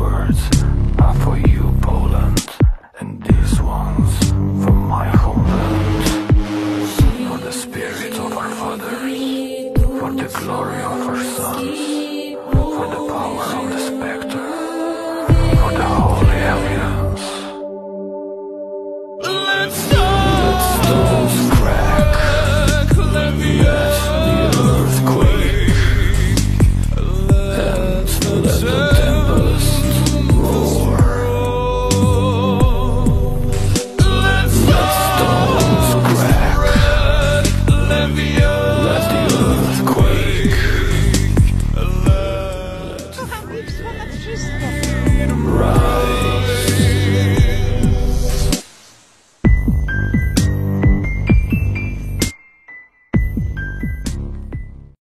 words are for you, Poland, and these ones for my homeland. For the spirit of our fathers, for the glory of our son. She's